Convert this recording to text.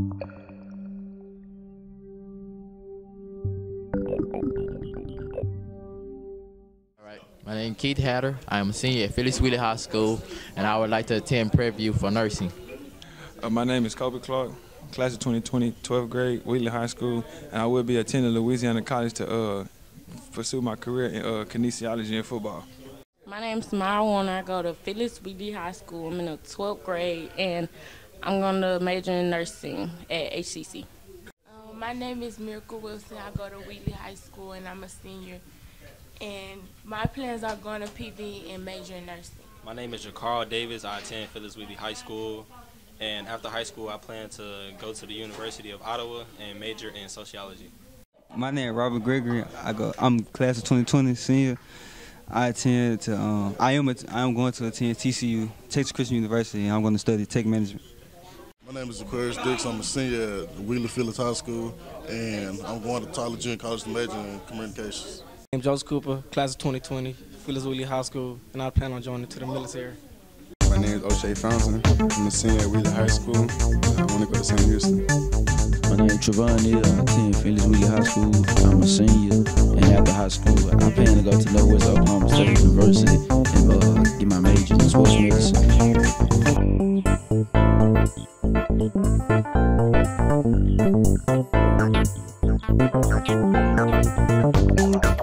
My name is Keith Hatter. I am a senior at Phillis Wheatley High School, and I would like to attend Prairie View for nursing. Uh, my name is Kobe Clark, class of 2020, 12th grade, Wheatley High School, and I will be attending Louisiana College to uh, pursue my career in uh, kinesiology and football. My name is Samara Warner. I go to Phillis Wheatley High School. I'm in the 12th grade, and I'm going to major in nursing at HCC. Um, my name is Miracle Wilson. I go to Wheatley High School, and I'm a senior. And my plans are going to PV and major in nursing. My name is Jacarl Davis. I attend Phyllis Wheatley High School. And after high school, I plan to go to the University of Ottawa and major in sociology. My name is Robert Gregory. I go. I'm class of 2020 senior. I attend to. Um, I am. I am going to attend TCU, Texas Christian University. and I'm going to study tech management. My name is Aquarius Dix. I'm a senior at Wheatley Phillips High School, and I'm going to Tyler Junior College to major in communications. I'm Joseph Cooper, class of 2020, Phillis Wheatley High School, and I plan on joining to the military. My name is O'Shea Fountain. I'm a senior at Wheatley High School. I want to go to Sam Houston. My name is Trevon Neal. I attend Phyllis Wheatley High School. I'm a senior, and after high school, I plan to go to Northwest Oklahoma Thank you.